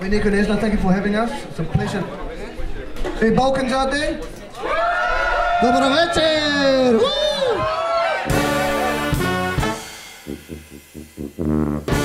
Hey, Nico Nesna, thank you for having us. It's a pleasure. Hey, Balkans out there? Dobro večer! Woo!